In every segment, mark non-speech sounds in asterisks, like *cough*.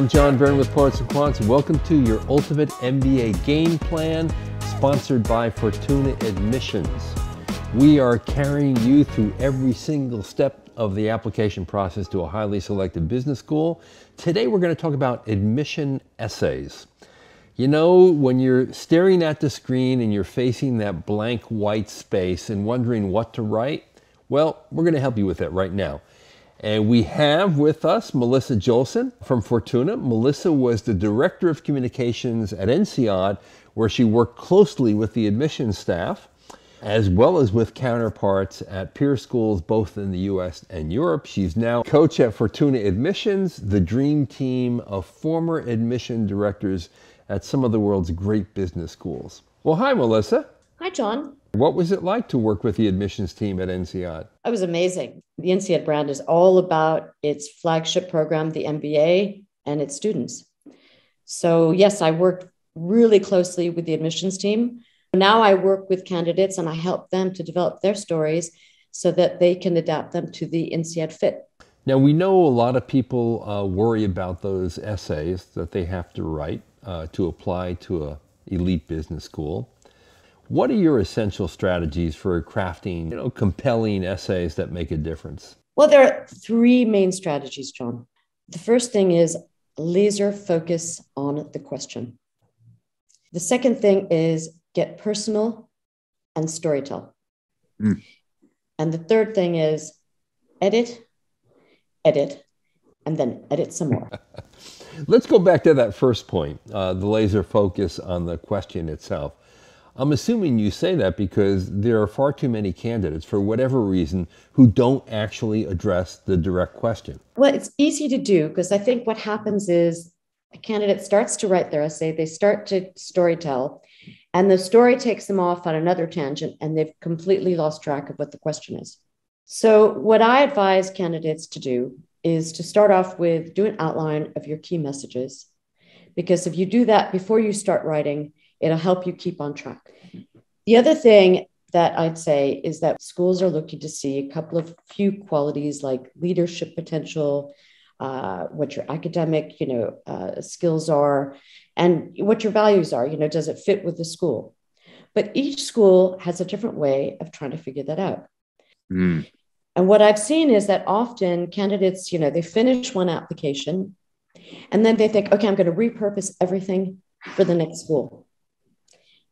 I'm John Byrne with Poets and Quants. Welcome to your Ultimate MBA Game Plan, sponsored by Fortuna Admissions. We are carrying you through every single step of the application process to a highly selected business school. Today we're going to talk about admission essays. You know, when you're staring at the screen and you're facing that blank white space and wondering what to write, well, we're going to help you with that right now. And we have with us Melissa Joelson from Fortuna. Melissa was the Director of Communications at INSEAD, where she worked closely with the admissions staff, as well as with counterparts at peer schools both in the US and Europe. She's now coach at Fortuna Admissions, the dream team of former admission directors at some of the world's great business schools. Well, hi, Melissa. Hi, John. What was it like to work with the admissions team at INSEAD? It was amazing. The INSEAD brand is all about its flagship program, the MBA, and its students. So, yes, I worked really closely with the admissions team. Now I work with candidates and I help them to develop their stories so that they can adapt them to the INSEAD fit. Now, we know a lot of people uh, worry about those essays that they have to write uh, to apply to a elite business school. What are your essential strategies for crafting, you know, compelling essays that make a difference? Well, there are three main strategies, John. The first thing is laser focus on the question. The second thing is get personal and storytell. Mm. And the third thing is edit, edit, and then edit some more. *laughs* Let's go back to that first point uh, the laser focus on the question itself. I'm assuming you say that because there are far too many candidates, for whatever reason, who don't actually address the direct question. Well, it's easy to do because I think what happens is a candidate starts to write their essay, they start to storytell, and the story takes them off on another tangent, and they've completely lost track of what the question is. So, what I advise candidates to do is to start off with do an outline of your key messages. Because if you do that before you start writing, It'll help you keep on track. The other thing that I'd say is that schools are looking to see a couple of few qualities like leadership potential, uh, what your academic, you know, uh, skills are, and what your values are. You know, does it fit with the school? But each school has a different way of trying to figure that out. Mm. And what I've seen is that often candidates, you know, they finish one application and then they think, okay, I'm going to repurpose everything for the next school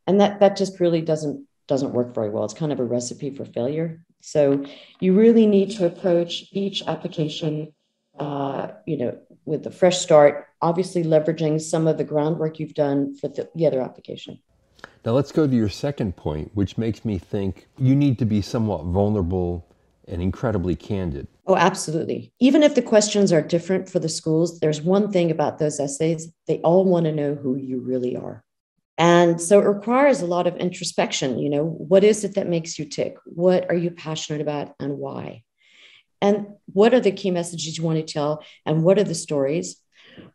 and that that just really doesn't doesn't work very well it's kind of a recipe for failure so you really need to approach each application uh, you know with a fresh start obviously leveraging some of the groundwork you've done for the, the other application now let's go to your second point which makes me think you need to be somewhat vulnerable and incredibly candid. Oh, absolutely. Even if the questions are different for the schools, there's one thing about those essays they all want to know who you really are. And so it requires a lot of introspection. You know, what is it that makes you tick? What are you passionate about and why? And what are the key messages you want to tell? And what are the stories?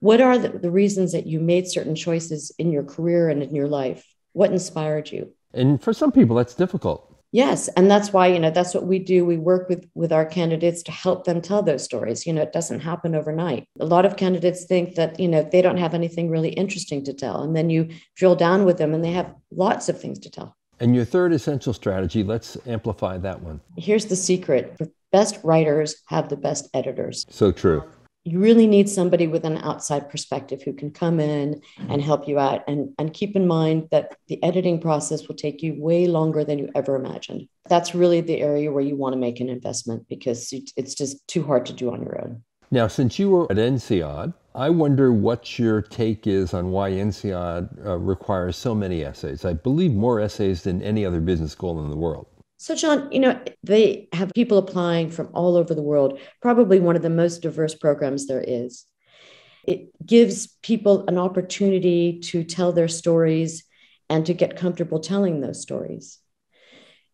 What are the, the reasons that you made certain choices in your career and in your life? What inspired you? And for some people, that's difficult. Yes, and that's why you know that's what we do. We work with with our candidates to help them tell those stories. You know, it doesn't happen overnight. A lot of candidates think that you know they don't have anything really interesting to tell, and then you drill down with them, and they have lots of things to tell. And your third essential strategy, let's amplify that one. Here's the secret: the best writers have the best editors. So true you really need somebody with an outside perspective who can come in and help you out. And, and keep in mind that the editing process will take you way longer than you ever imagined. That's really the area where you want to make an investment because it's just too hard to do on your own. Now since you were at INSEAD i wonder what your take is on why INSEAD uh, requires so many essays. I believe more essays than any other business school in the world so, John, you know, they have people applying from all over the world, probably one of the most diverse programs there is. It gives people an opportunity to tell their stories and to get comfortable telling those stories.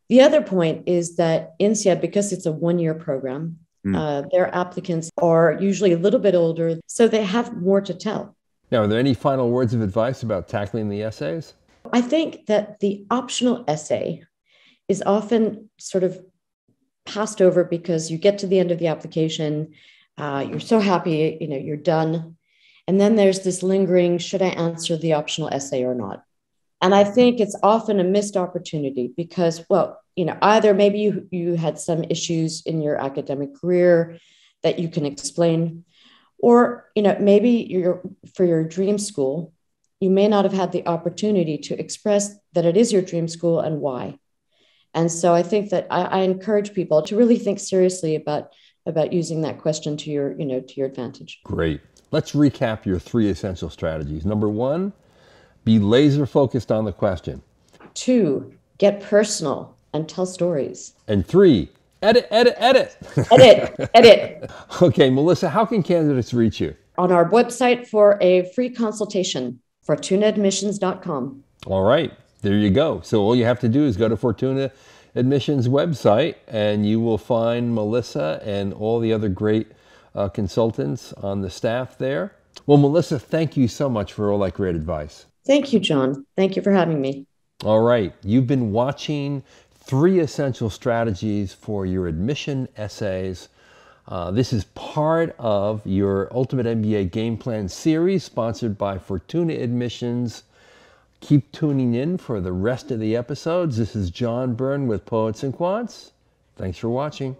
The other point is that INSEAD, because it's a one year program, mm. uh, their applicants are usually a little bit older, so they have more to tell. Now, are there any final words of advice about tackling the essays? I think that the optional essay is often sort of passed over because you get to the end of the application, uh, you're so happy, you know, you're done. And then there's this lingering should I answer the optional essay or not? And I think it's often a missed opportunity because, well, you know, either maybe you, you had some issues in your academic career that you can explain, or, you know, maybe you're for your dream school, you may not have had the opportunity to express that it is your dream school and why. And so I think that I, I encourage people to really think seriously about about using that question to your, you know, to your advantage. Great. Let's recap your three essential strategies. Number one, be laser focused on the question. Two, get personal and tell stories. And three, edit, edit, edit. Edit, *laughs* edit. okay, Melissa, how can candidates reach you? On our website for a free consultation, fortunaadmissions.com. All right, there you go. So all you have to do is go to Fortuna Admissions website and you will find Melissa and all the other great uh, consultants on the staff there. Well, Melissa, thank you so much for all that great advice. Thank you, John. Thank you for having me. All right. You've been watching three essential strategies for your admission essays. Uh, this is part of your Ultimate MBA Game Plan series sponsored by Fortuna Admissions. Keep tuning in for the rest of the episodes. This is John Byrne with Poets and Quants. Thanks for watching.